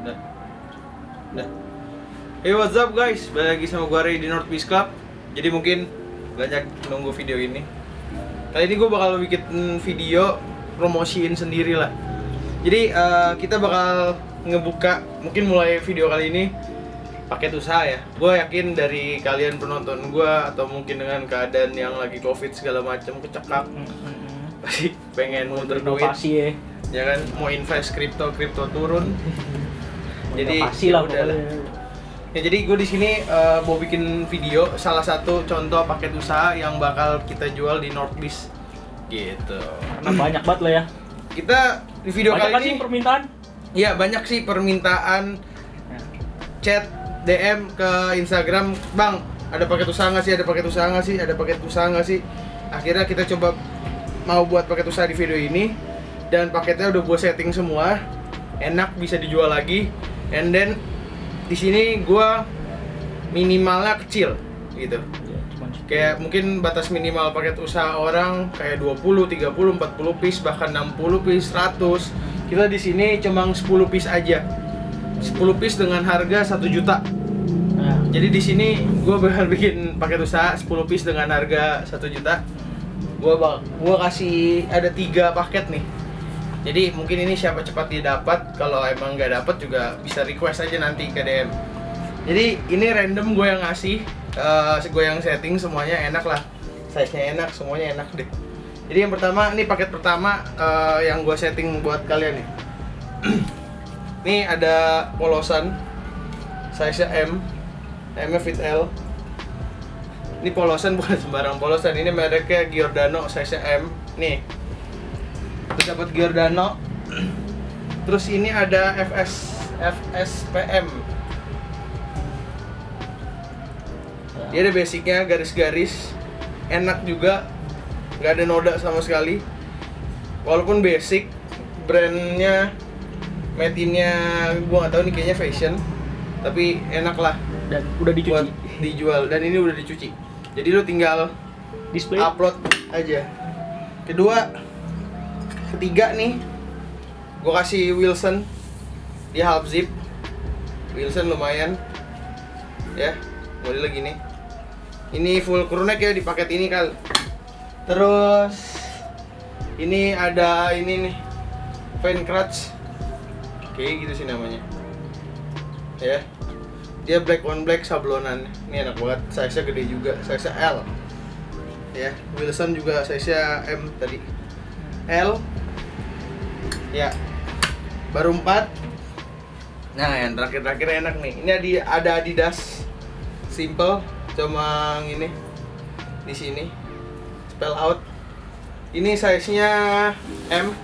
Udah. Hey what's up guys, balik lagi sama gue Ray di North Beach Club. Jadi mungkin banyak nunggu video ini. Kali ini gue bakal bikin video promosiin sendiri lah. Jadi eh, kita bakal ngebuka, mungkin mulai video kali ini paket usaha ya. Gue yakin dari kalian penonton gue atau mungkin dengan keadaan yang lagi covid segala macam kecekak Pasti pengen muter duit. Ya. Ya kan? Mau invest kripto kripto turun jadi inovasi ya lah udah ya jadi gue di sini eh, mau bikin video salah satu contoh paket usaha yang bakal kita jual di North Beach. Gitu. Karena banyak banget lah ya. Kita di video banyak kali kan sih ini permintaan. Ya banyak sih permintaan. Chat DM ke Instagram. Bang ada paket usaha nggak sih? Ada paket usaha nggak sih? Ada paket usaha nggak sih? Akhirnya kita coba mau buat paket usaha di video ini. Dan paketnya udah gue setting semua. Enak bisa dijual lagi and then di sini gue minimalnya kecil gitu Ya, kayak mungkin batas minimal paket usaha orang kayak 20, 30, 40 piece bahkan 60 piece, 100. Kita di sini cuma 10 piece aja. 10 piece dengan harga 1 juta. Nah, Jadi di sini gue bakal bikin paket usaha 10 piece dengan harga 1 juta. Bak gua kasih ada tiga paket nih. Jadi mungkin ini siapa cepat dia dapat, kalau emang nggak dapat juga bisa request aja nanti ke DM. Jadi ini random gue yang ngasih, eh gue yang setting semuanya enak lah, size-nya enak, semuanya enak deh. Jadi yang pertama, ini paket pertama eh, yang gue setting buat kalian nih. ini ada polosan, size M, M fit L. Ini polosan bukan sembarang polosan, ini mereknya Giordano size M. Nih, dapat Giordano. Terus ini ada FS FSPM. Dia ada basicnya garis-garis, enak juga, nggak ada noda sama sekali. Walaupun basic, brandnya, made innya gua nggak tahu nih kayaknya fashion, tapi enak lah dan udah dicuci buat dijual dan ini udah dicuci. Jadi lu tinggal display upload aja. Kedua, ketiga nih, gue kasih Wilson dia half zip. Wilson lumayan, ya model lagi nih. Ini full crew neck ya di paket ini kal. Terus ini ada ini nih, fan crutch, kayak gitu sih namanya. Ya, dia black on black sablonan ini enak banget size nya gede juga size nya L ya Wilson juga size nya M tadi L ya. Baru 4 nah yang terakhir-terakhir enak nih. Ini ada, ada Adidas. Simple cuma ini. Di sini. Spell out. Ini size nya M.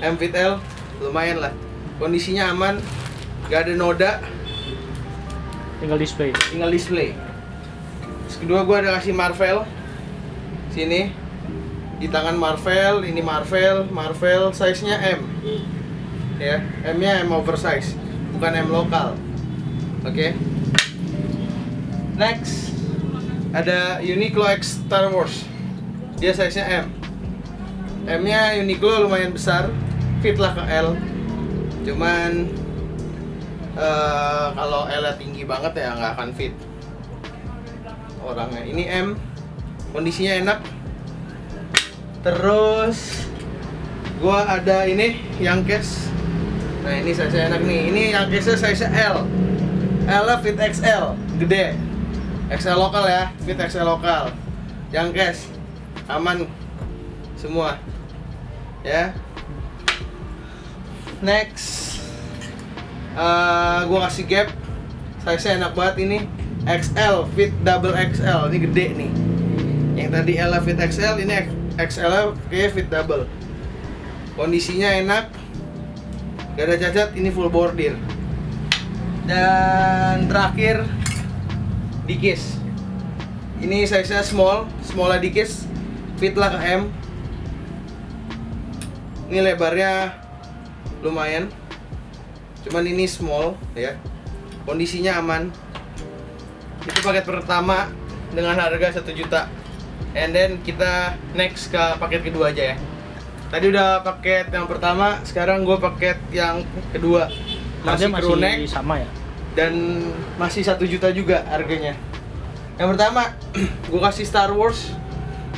M fit L. Lumayan lah. Kondisinya aman. Gak ada noda. Tinggal display. Tinggal display. Terus kedua gue ada kasih Marvel. Sini di tangan Marvel ini Marvel Marvel size nya M. Ya M nya M oversize bukan M lokal. Oke. Next ada Uniqlo X Star Wars. Dia size nya M. M nya Uniqlo lumayan besar fit lah ke L. Cuman eh, kalau L tinggi banget ya nggak akan fit orangnya. Ini M kondisinya enak terus gua ada ini yang case. Nah ini size enak nih. Ini yang case size L. L fit XL gede. XL lokal ya fit XL lokal. Yang case aman semua. Ya. Next Eh, gua kasih gap. Size enak banget ini. XL fit double XL ini gede nih. Yang tadi L fit XL ini XL kayak fit double. Kondisinya enak gak ada cacat ini full bordir. Dan terakhir dikis ini size nya small small dikis fit lah ke M. Ini lebarnya lumayan cuman ini small ya. Kondisinya aman. Itu paket pertama dengan harga 1 juta and then kita next ke paket kedua aja ya tadi udah paket yang pertama sekarang gue paket yang kedua masih Harga crew neck masih sama ya. dan masih satu juta juga harganya. Yang pertama, gue kasih Star Wars,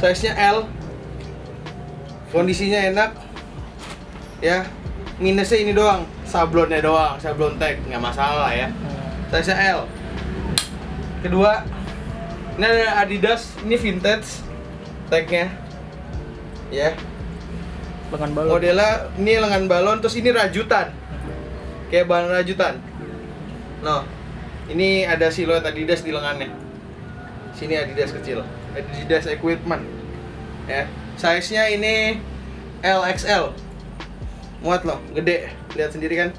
size-nya L, kondisinya enak, ya. Minusnya ini doang, sablonnya doang, sablon tag nggak masalah ya. Hmm. Size L. Kedua, ini ada Adidas, ini vintage tagnya, ya. Lengan balon. Modelnya ini lengan balon, terus ini rajutan, kayak bahan rajutan. Nah, ini ada siluet Adidas di lengannya. Sini Adidas kecil, Adidas equipment, ya. Size-nya ini LXL, muat loh, gede, lihat sendiri kan.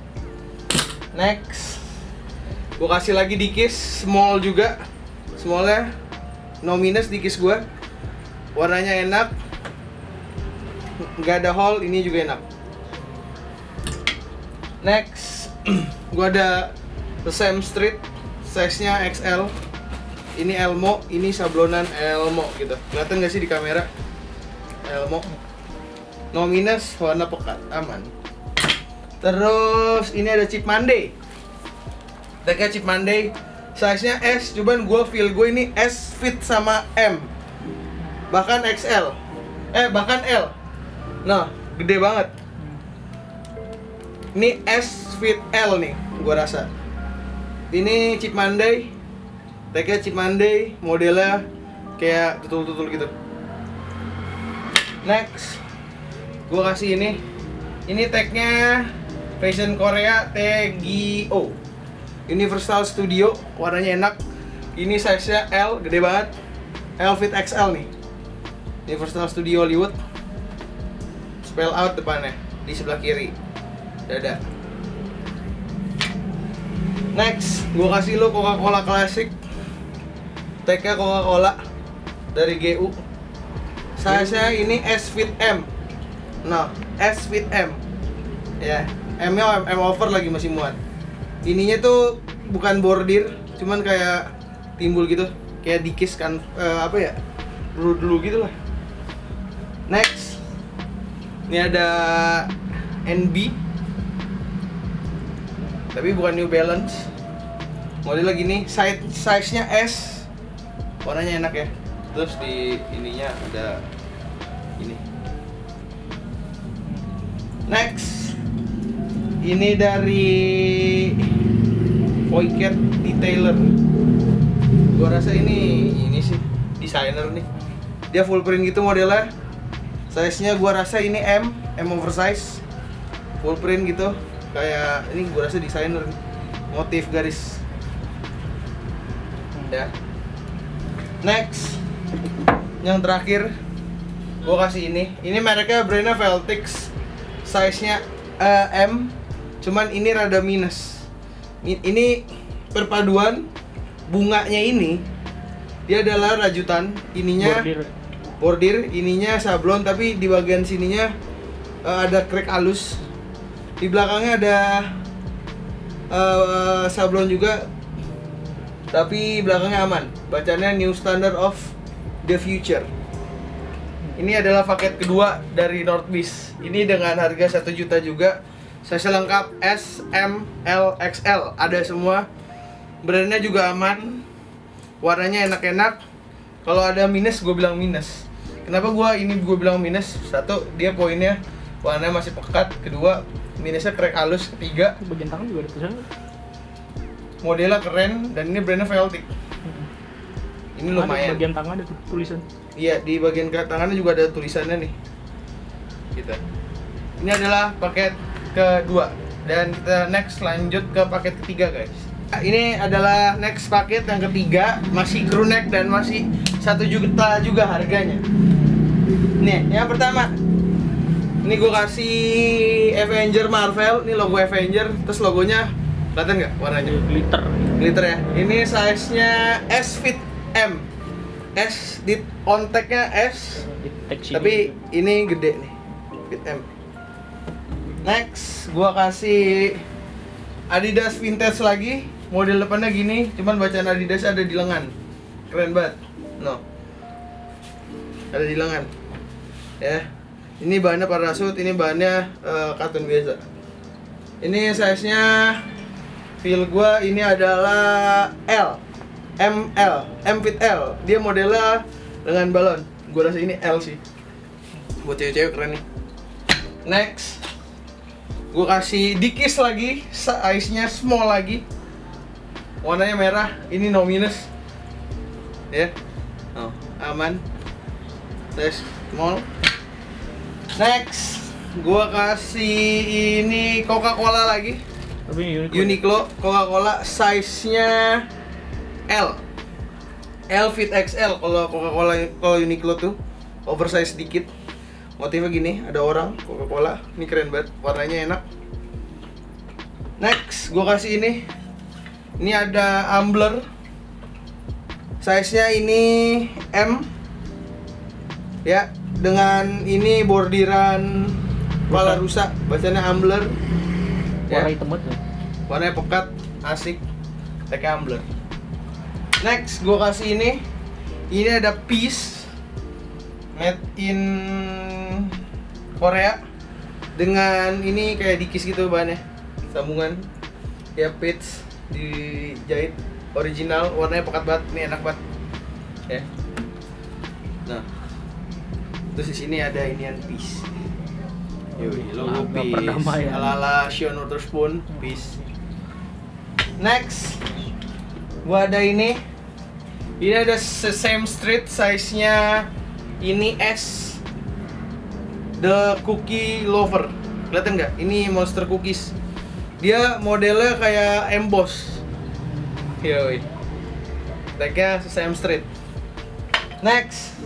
Next, gue kasih lagi dikis small juga, smallnya no minus dikis gue, warnanya enak, nggak ada hole, ini juga enak. Next, gue ada The Sam Street, size-nya XL. Ini Elmo, ini sablonan Elmo gitu. Kelihatan nggak sih di kamera? Elmo. No minus, warna pekat, aman. Terus ini ada Chip Monday. Tagnya Chip Monday, size-nya S, cuman gue feel gue ini S fit sama M. Bahkan XL. Eh, bahkan L. Nah, gede banget. Ini S fit L nih, gue rasa. Ini Chip Monday, tagnya Chip Monday, modelnya kayak tutul-tutul gitu. Next, gue kasih ini. Ini tagnya Fashion Korea TGO Universal Studio, warnanya enak. Ini size-nya L, gede banget. L fit XL nih. Universal Studio Hollywood. Spell out depannya di sebelah kiri. Dada. Next, gue kasih lo Coca-Cola Classic. Tagnya Coca-Cola dari GU. Size-nya ini S fit M. Nah, S fit M. Ya, M-nya M over lagi masih muat. Ininya tuh bukan bordir, cuman kayak timbul gitu, kayak dikis kan eh, apa ya? Dulu-dulu gitu lah. Next. Ini ada NB tapi bukan New Balance. Model lagi nih size size nya S. Warnanya enak ya. Terus di ininya ada ini. Next. Ini dari Poiket Detailer. Gua rasa ini ini sih desainer nih. Dia full print gitu modelnya. Size nya gua rasa ini M M oversize full print gitu. Kayak ini gue rasa desainer motif garis. Ya. Next. Yang terakhir gue kasih ini. Ini mereknya brandnya Veltix. Size nya M. Cuman ini rada minus ini perpaduan bunganya ini dia adalah rajutan ininya Bordir. bordir ininya sablon tapi di bagian sininya eh, ada crack halus. Di belakangnya ada eh, sablon juga tapi belakangnya aman. Bacanya new standard of the future. Ini adalah paket kedua dari Northbeast ini dengan harga 1 juta juga saya lengkap S, M, L, XL ada semua. Brandnya juga aman. Warnanya enak-enak. Kalau ada minus gue bilang minus. Kenapa gua ini gue bilang minus? Satu dia poinnya warnanya masih pekat. Kedua minusnya crack halus. Ketiga Bagian tangan juga ada tulisan. modelnya keren dan ini brandnya Veltic ini lumayan. Bagian tangan ada tu- tulisan. iya di bagian tangannya juga ada tulisannya nih. Kita ini adalah paket kedua. Dan kita next lanjut ke paket ketiga guys. Ini adalah next paket yang ketiga. Masih crew neck dan masih satu juta juga harganya. Nih yang pertama. Ini gue kasih Avenger Marvel. Ini logo Avenger. Terus logonya kelihatan nggak warnanya? Glitter. glitter ya. Ini size nya S fit M. S di on tag-nya S tapi ini gede nih. Fit M next gua kasih Adidas vintage lagi. Model depannya gini cuman bacaan Adidas ada di lengan. Keren banget. No. Ada di lengan. Ya. Ini bahannya parasut ini bahannya eh, karton biasa. Ini size nya feel gua ini adalah L. ML M fit L. Dia modelnya dengan balon. Gua rasa ini L sih. Buat cewek-cewek keren nih. Next gua kasih dikis lagi size nya small lagi. Warnanya merah ini no minus. Ya. Oh, aman. Tes small. Next gua kasih ini Coca Cola lagi. Tapi unik. Uniqlo Coca Cola size nya L. L fit XL kalau Coca Cola kalau Uniqlo tuh. Oversize dikit motifnya gini ada orang Coca Cola ini keren banget warnanya enak. Next gua kasih ini. Ini ada Ambler. Size nya ini M. Ya dengan ini bordiran kepala rusak. bacanya Ambler. Warna ya. hitam banget tuh. warnanya pekat asik. Pakai Ambler. Next gue kasih ini. Ini ada piece made in Korea dengan ini kayak dikis gitu bahannya. Sambungan. Ya pits dijahit original warnanya pekat banget. Ini enak banget. Ya. Nah. Terus di sini ada inian piece Yoi, logo Lambang peace. perdamaian. ala ala Shion Waterspoon peace. Next. Gua ada ini. Ini ada same street size nya ini S the cookie lover. Kelihatan nggak? Ini monster cookies. Dia modelnya kayak emboss. Yoi. Tagnya same street. Next.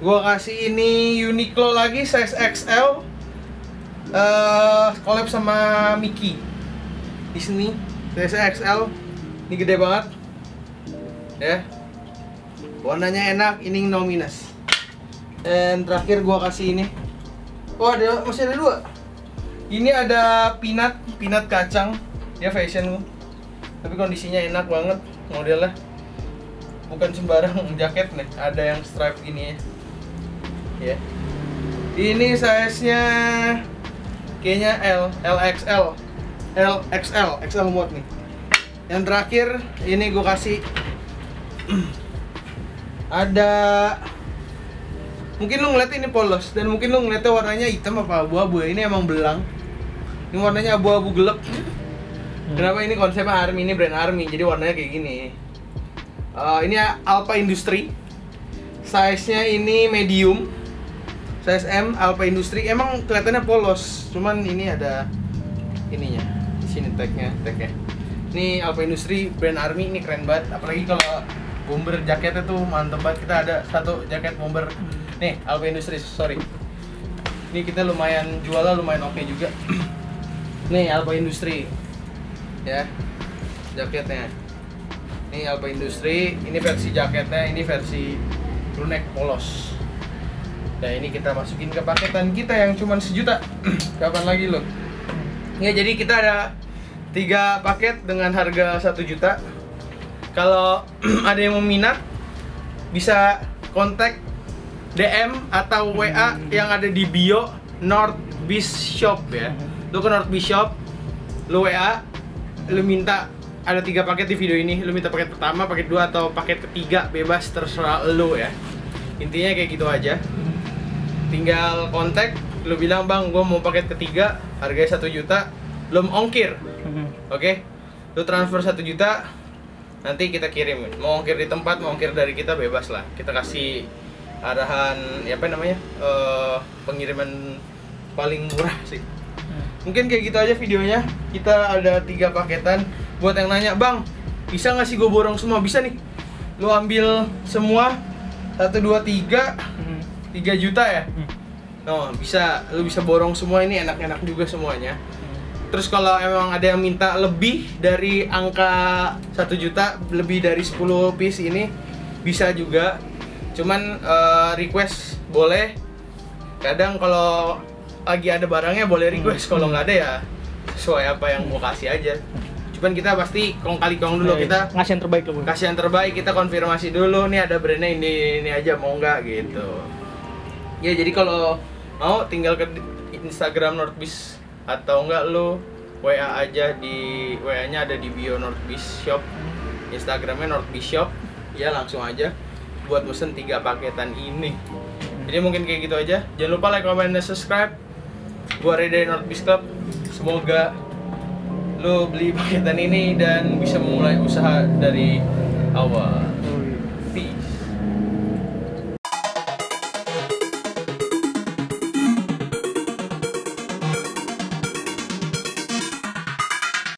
Gua kasih ini Uniqlo lagi size XL eh collab sama Mickey. Disney size XL ini gede banget. Ya. Warnanya enak ini no minus dan terakhir gua kasih ini oh ada masih ada dua. Ini ada peanut peanut kacang. Ya fashion tapi kondisinya enak banget modelnya. Bukan sembarang jaket nih ada yang stripe gini ya. Ya. Ini size nya kayaknya L LXL LXL XL muat nih. Yang terakhir ini gue kasih. Ada mungkin lu ngeliat ini polos dan mungkin lu ngeliatnya warnanya hitam apa abu-abu ya. Ini emang belang. Ini warnanya abu-abu gelap. Kenapa ini konsepnya army? Ini brand army jadi warnanya kayak gini. Eh, ini Alpha Industry. Size nya ini medium. Size M Alpha Industry. Emang kelihatannya polos cuman ini ada ininya di sini tagnya tagnya. Ini Alpha Industry brand Army ini keren banget. Apalagi kalau bomber jaketnya tuh mantep banget. Kita ada satu jaket bomber. Nih Alpha Industry sorry. Ini kita lumayan jualnya lumayan oke juga. Nih Alpha Industry. Ya jaketnya. Ini Alpha Industry ini versi jaketnya ini versi crewneck polos. Nah ini kita masukin ke paketan kita yang cuma sejuta. Kapan lagi lo? Ya jadi kita ada tiga paket dengan harga satu juta Kalau ada yang meminat Bisa kontak DM atau WA yang ada di bio North Beach Shop ya. Lu ke North Beach Shop Lu WA Lu minta ada tiga paket di video ini. Lu minta paket pertama, paket dua atau paket ketiga Bebas terserah lu ya. Intinya kayak gitu aja. Tinggal kontak lu bilang bang gue mau paket ketiga harganya satu juta belum ongkir. Mhm. oke? Lu transfer satu juta nanti kita kirim. Mau ongkir di tempat mau ongkir dari kita bebas lah. Kita kasih arahan ya apa namanya eh, pengiriman paling murah sih. Mungkin kayak gitu aja videonya. Kita ada tiga paketan. Buat yang nanya bang bisa nggak sih gue borong semua? Bisa nih. Lu ambil semua. Satu dua tiga. Mhm. 3 juta ya? Hmm. Oh, bisa. Lu bisa borong semua. Ini enak-enak juga semuanya. Terus kalau emang ada yang minta lebih dari angka 1 juta, lebih dari 10 piece ini bisa juga. Cuman eh, request boleh. Kadang kalau lagi ada barangnya boleh request, kalau nggak ada ya sesuai apa yang mau kasih aja. Cuman kita pasti kong kali kong dulu Eh, kita ngasih yang terbaik lo. kasih yang terbaik kita konfirmasi dulu nih ada brandnya ini ini aja mau nggak gitu ya jadi kalau mau tinggal ke Instagram Northbeast atau enggak lu WA aja di WA-nya ada di bio North Beach Shop. Instagramnya North Beach Shop. Ya langsung aja buat pesen tiga paketan ini. Jadi mungkin kayak gitu aja. Jangan lupa like, comment, dan subscribe. Gua Ray dari North Beach Club. Semoga lo beli paketan ini dan bisa memulai usaha dari awal.